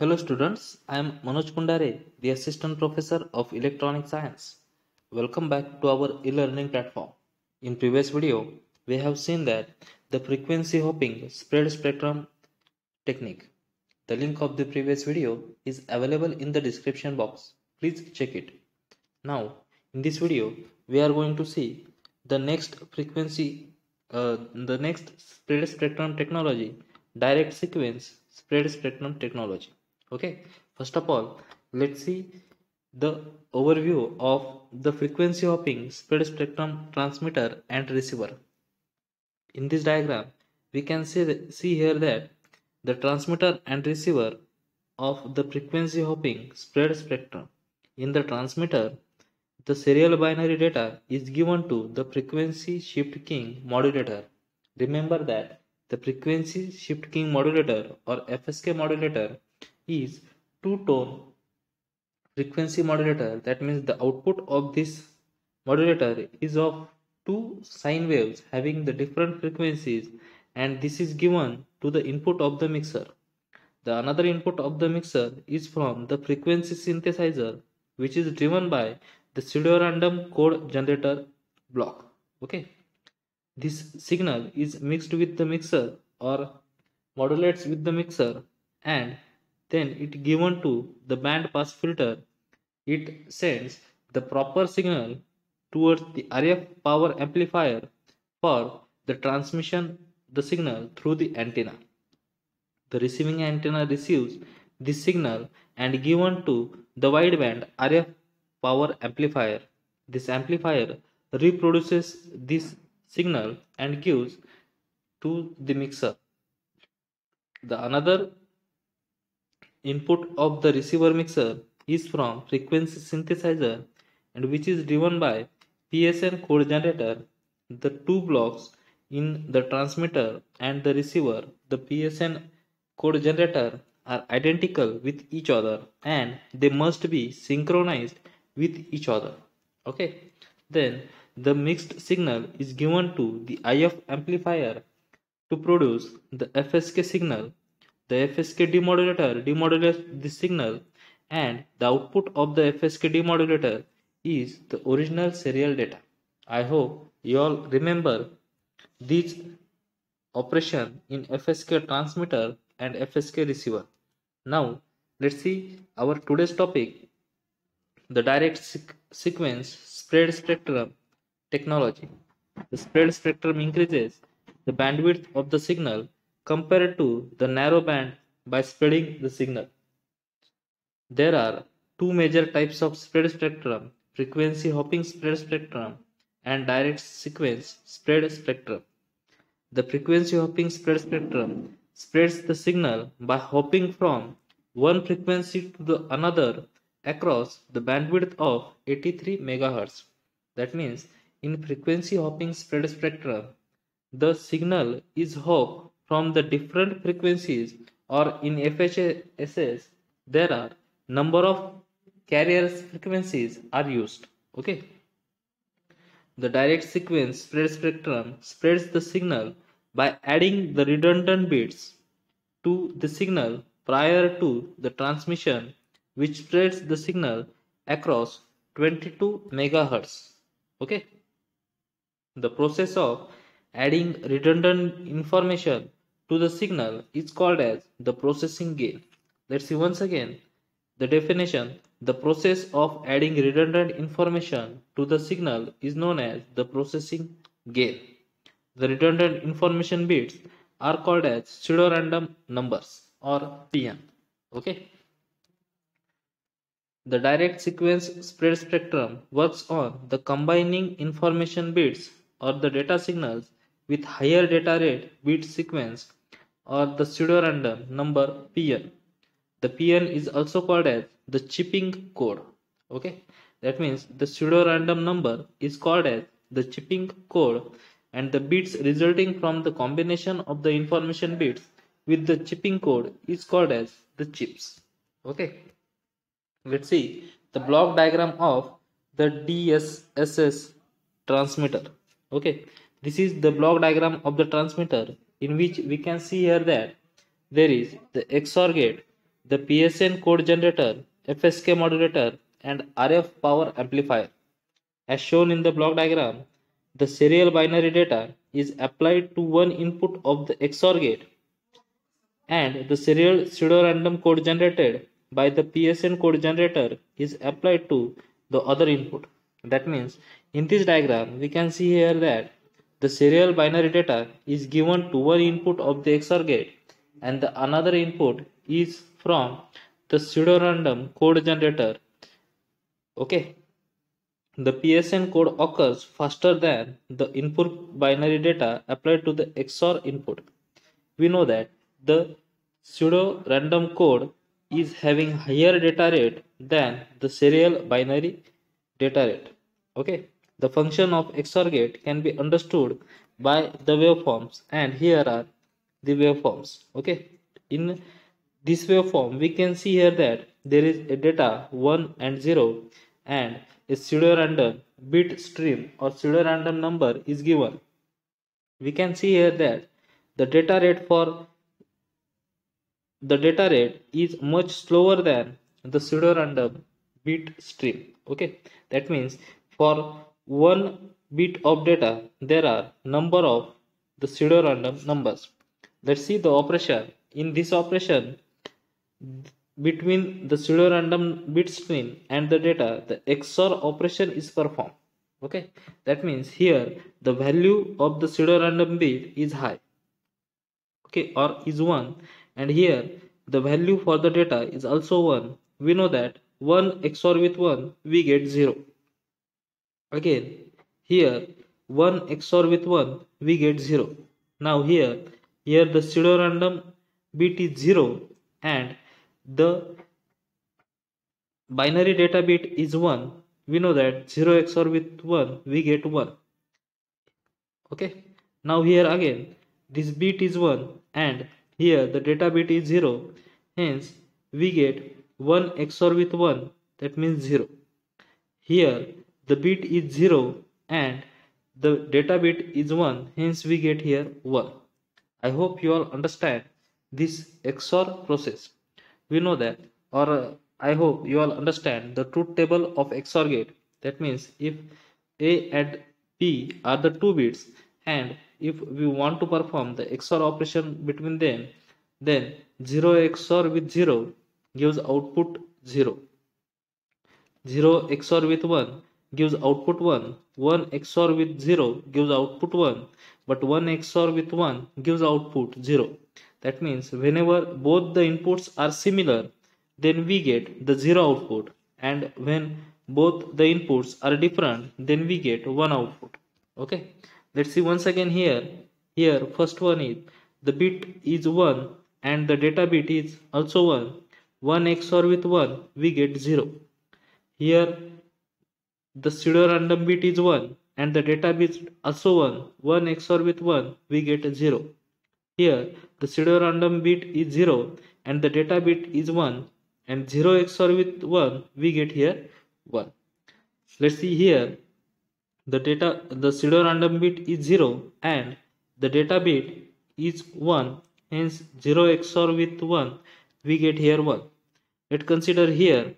Hello students, I am Manoj Kundhare, the Assistant Professor of Electronic Science. Welcome back to our e-learning platform. In previous video, we have seen that the frequency hopping spread spectrum technique. The link of the previous video is available in the description box. Please check it. Now, in this video, we are going to see the next frequency, uh, the next spread spectrum technology, direct sequence spread spectrum technology okay? First of all let's see the overview of the frequency hopping spread spectrum transmitter and receiver. In this diagram we can see, see here that the transmitter and receiver of the frequency hopping spread spectrum. In the transmitter the serial binary data is given to the frequency shift keying modulator. Remember that the frequency shift keying modulator or fsk modulator is two tone frequency modulator. That means the output of this modulator is of two sine waves having the different frequencies and this is given to the input of the mixer. The another input of the mixer is from the frequency synthesizer which is driven by the pseudo random code generator block. Okay? This signal is mixed with the mixer or modulates with the mixer and then it given to the band pass filter it sends the proper signal towards the RF power amplifier for the transmission the signal through the antenna. The receiving antenna receives this signal and given to the wideband RF power amplifier. This amplifier reproduces this signal and gives to the mixer. The another Input of the receiver mixer is from frequency synthesizer and which is driven by PSN code generator. The two blocks in the transmitter and the receiver, the PSN code generator are identical with each other and they must be synchronized with each other. Okay. Then the mixed signal is given to the IF amplifier to produce the FSK signal the FSK demodulator demodulates the signal and the output of the FSK demodulator is the original serial data. I hope you all remember these operation in FSK transmitter and FSK receiver. Now let's see our today's topic the direct sequence spread spectrum technology. The spread spectrum increases the bandwidth of the signal compared to the narrow band by spreading the signal. There are two major types of spread spectrum frequency hopping spread spectrum and direct sequence spread spectrum. The frequency hopping spread spectrum spreads the signal by hopping from one frequency to the another across the bandwidth of 83 MHz. That means in frequency hopping spread spectrum, the signal is hopped from the different frequencies or in FHSS there are number of carriers frequencies are used okay? The direct sequence spread spectrum spreads the signal by adding the redundant bits to the signal prior to the transmission which spreads the signal across 22 megahertz okay? The process of adding redundant information to the signal is called as the processing gain. Let's see once again the definition. The process of adding redundant information to the signal is known as the processing gain. The redundant information bits are called as pseudo-random numbers or PN. Okay. The direct sequence spread spectrum works on the combining information bits or the data signals with higher data rate bit sequence or the pseudo-random number pn the pn is also called as the chipping code. Okay? That means the pseudo-random number is called as the chipping code and the bits resulting from the combination of the information bits with the chipping code is called as the chips. Okay? Let's see the block diagram of the DSSS transmitter. Okay? This is the block diagram of the transmitter in which we can see here that there is the XOR gate, the PSN code generator, FSK modulator and RF power amplifier. As shown in the block diagram, the serial binary data is applied to one input of the XOR gate and the serial pseudo-random code generated by the PSN code generator is applied to the other input. That means in this diagram we can see here that the serial binary data is given to one input of the XOR gate and the another input is from the pseudo-random code generator. Okay. The PSN code occurs faster than the input binary data applied to the XOR input. We know that the pseudo-random code is having higher data rate than the serial binary data rate. Okay. The function of XOR gate can be understood by the waveforms and here are the waveforms. Okay. In this waveform we can see here that there is a data 1 and 0 and a pseudo-random bit stream or pseudo-random number is given. We can see here that the data rate for the data rate is much slower than the pseudo-random bit stream. Okay, that means for one bit of data there are number of the pseudo-random numbers. Let's see the operation. In this operation, between the pseudo-random bit stream and the data, the XOR operation is performed. Okay, that means here the value of the pseudo-random bit is high. Okay, or is 1 and here the value for the data is also 1 we know that 1 XOR with 1 we get 0 again here 1 XOR with 1 we get 0 now here here the pseudo random bit is 0 and the binary data bit is 1 we know that 0 XOR with 1 we get 1 okay now here again this bit is 1 and here the data bit is 0. Hence we get 1 XOR with 1 that means 0. Here the bit is 0 and the data bit is 1 hence we get here 1. I hope you all understand this XOR process. We know that or uh, I hope you all understand the truth table of XOR gate. That means if A and B are the two bits and if we want to perform the XOR operation between them then 0 XOR with 0 gives output 0 0 XOR with 1 gives output 1 1 XOR with 0 gives output 1 but 1 XOR with 1 gives output 0 that means whenever both the inputs are similar then we get the 0 output. And when both the inputs are different then we get one output. Okay? Let's see once again here. Here first one is the bit is 1 and the data bit is also 1 1 XOR with 1 we get 0 here the pseudo random bit is 1 and the data bit also 1 1 XOR with 1 we get 0 here the pseudo random bit is 0 and the data bit is 1 and 0 XOR with 1 we get here 1 let's see here. The data the pseudo random bit is 0 and the data bit is 1 hence 0 XOR with 1 we get here 1 let's consider here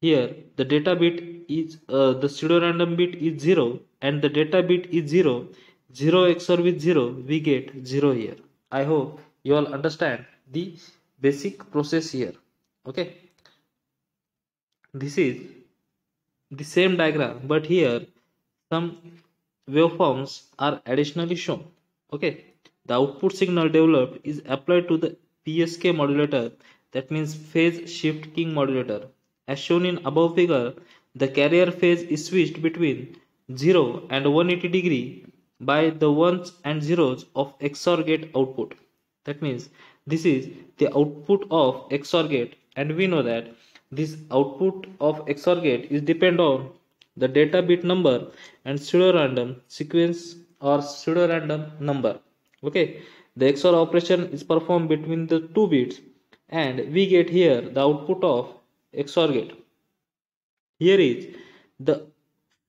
here the data bit is uh, the pseudo random bit is 0 and the data bit is 0 0 XOR with 0 we get 0 here. I hope you all understand the basic process here. Okay? This is the same diagram but here some waveforms are additionally shown. Okay? The output signal developed is applied to the psk modulator. That means phase shift keying modulator as shown in above figure the carrier phase is switched between 0 and 180 degree by the ones and zeros of XOR gate output. That means this is the output of XOR gate and we know that this output of XOR gate is depend on the data bit number and pseudo random sequence or pseudo random number okay the XOR operation is performed between the two bits and we get here the output of XOR gate here is the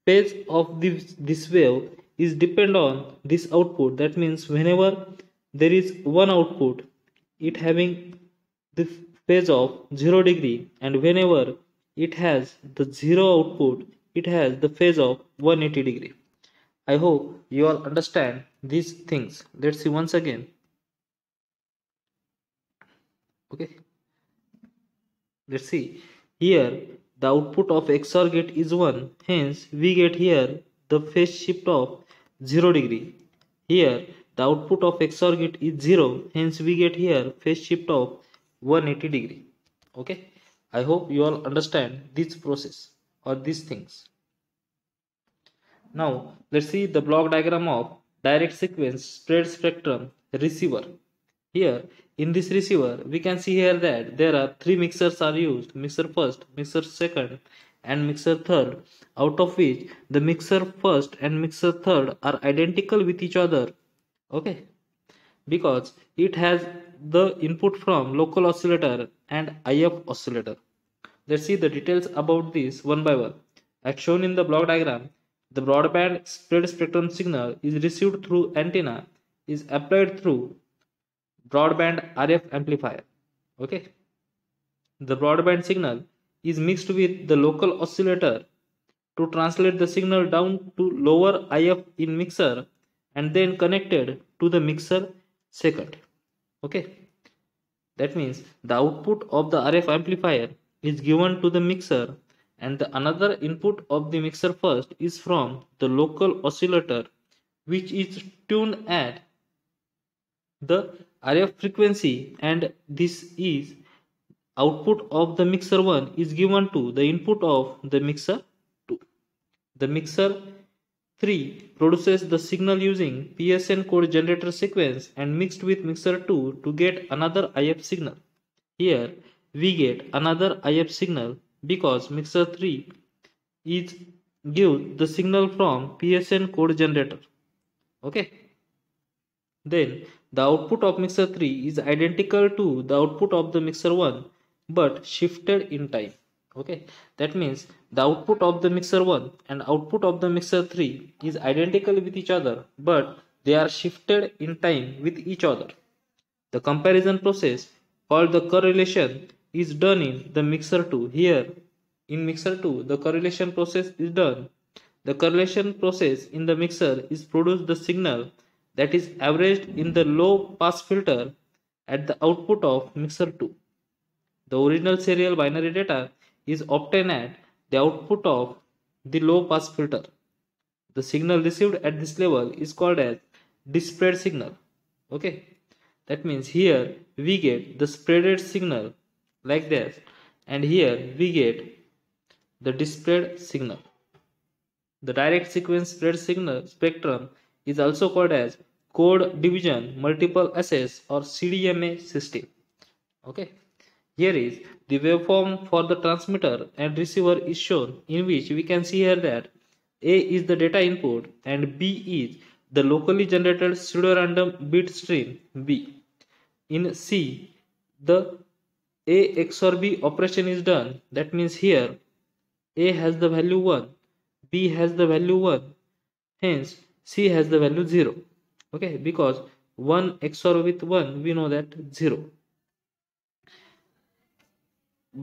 phase of this, this wave is depend on this output. That means whenever there is one output it having the phase of 0 degree. And whenever it has the 0 output it has the phase of 180 degree. I hope you all understand these things. Let's see once again. Okay let's see. Here the output of XOR gate is 1 hence we get here the phase shift of 0 degree. Here the output of XOR gate is 0 hence we get here phase shift of 180 degree. Okay? I hope you all understand this process or these things. Now let's see the block diagram of direct sequence spread spectrum receiver here in this receiver we can see here that there are three mixers are used mixer first mixer second and mixer third out of which the mixer first and mixer third are identical with each other okay because it has the input from local oscillator and IF oscillator. Let's see the details about this one by one. As shown in the block diagram, the broadband spread spectrum signal is received through antenna is applied through broadband RF amplifier. Okay. The broadband signal is mixed with the local oscillator to translate the signal down to lower IF in mixer and then connected to the mixer second okay that means the output of the RF amplifier is given to the mixer and the another input of the mixer first is from the local oscillator which is tuned at the RF frequency and this is output of the mixer 1 is given to the input of the mixer 2 the mixer 3 produces the signal using PSN code generator sequence and mixed with mixer 2 to get another IF signal. Here we get another IF signal because mixer 3 is give the signal from PSN code generator. Okay. Then the output of mixer 3 is identical to the output of the mixer 1 but shifted in time. Okay? That means the output of the mixer 1 and output of the mixer 3 is identical with each other but they are shifted in time with each other. The comparison process called the correlation is done in the mixer 2 here in mixer 2 the correlation process is done. The correlation process in the mixer is produce the signal that is averaged in the low pass filter at the output of mixer 2 the original serial binary data is obtained at the output of the low pass filter. The signal received at this level is called as despread signal. Okay, that means here we get the spreaded signal like this, and here we get the despread signal. The direct sequence spread signal spectrum is also called as code division multiple access or CDMA system. Okay. Here is the waveform for the transmitter and receiver is shown in which we can see here that A is the data input and B is the locally generated pseudo-random bit stream B. In C, the A XOR B operation is done. That means here A has the value 1, B has the value 1, hence C has the value 0. Okay, because 1 XOR with 1 we know that 0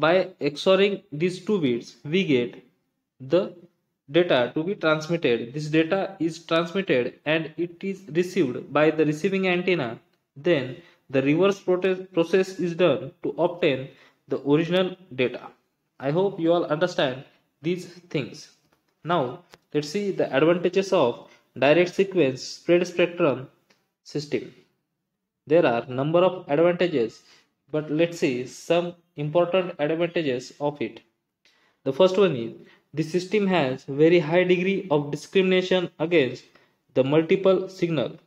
by XORing these two bits we get the data to be transmitted. This data is transmitted and it is received by the receiving antenna. Then the reverse process is done to obtain the original data. I hope you all understand these things. Now let's see the advantages of direct sequence spread spectrum system there are number of advantages but let's see some important advantages of it. The first one is the system has very high degree of discrimination against the multiple signal.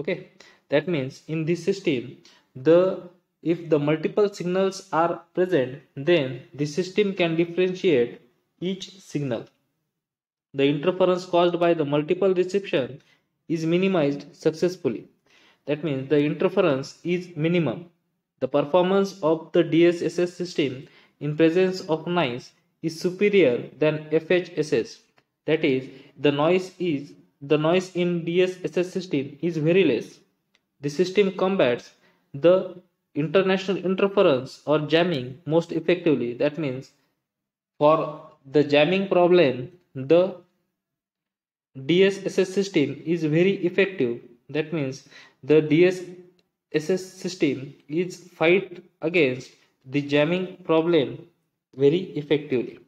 Okay, that means in this system, the if the multiple signals are present, then the system can differentiate each signal. The interference caused by the multiple reception is minimized successfully. That means the interference is minimum the performance of the DSSS system in presence of noise is superior than FHSS. That is, the noise is the noise in DSSS system is very less. The system combats the international interference or jamming most effectively. That means for the jamming problem, the DSSS system is very effective. That means the DSSS system is fight against the jamming problem very effectively.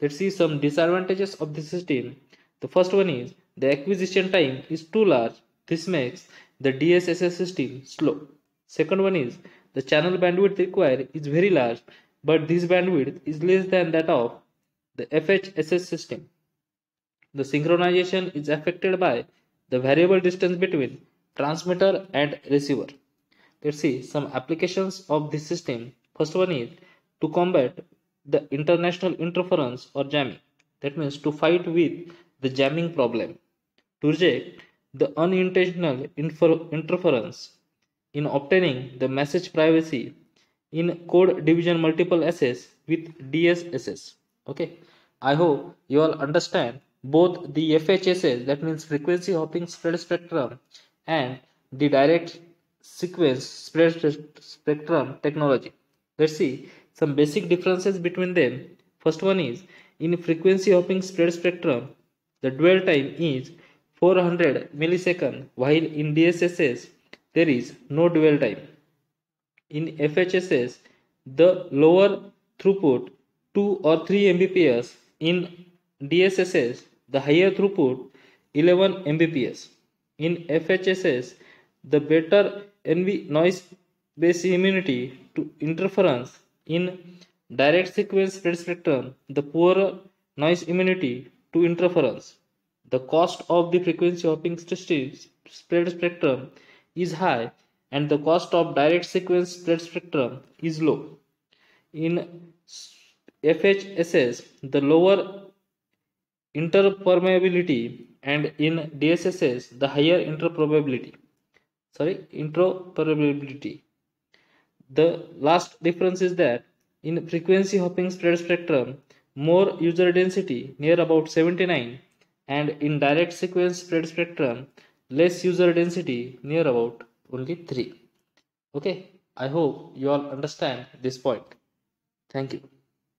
Let's see some disadvantages of the system. The first one is the acquisition time is too large. This makes the DSSS system slow. Second one is the channel bandwidth required is very large, but this bandwidth is less than that of the FHSS system. The synchronization is affected by the variable distance between transmitter and receiver. Let's see some applications of this system. First one is to combat the international interference or jamming. That means to fight with the jamming problem. To reject the unintentional interference in obtaining the message privacy in code division multiple access with DSSS. Okay, I hope you all understand both the FHSS that means frequency hopping spread spectrum and the direct sequence spread spectrum technology. Let's see some basic differences between them. First one is in frequency hopping spread spectrum, the dwell time is 400 millisecond while in DSSS there is no dwell time. In FHSS, the lower throughput 2 or 3 Mbps in DSSS, the higher throughput 11 Mbps. In FHSS, the better NV noise base immunity to interference. In direct sequence spread spectrum, the poorer noise immunity to interference. The cost of the frequency hopping spread spectrum is high and the cost of direct sequence spread spectrum is low. In FHSS, the lower interpermeability and in DSSS, the higher interprobability. Sorry, interoperability. The last difference is that in frequency hopping spread spectrum, more user density near about 79 and in direct sequence spread spectrum, less user density near about only 3. Okay, I hope you all understand this point. Thank you.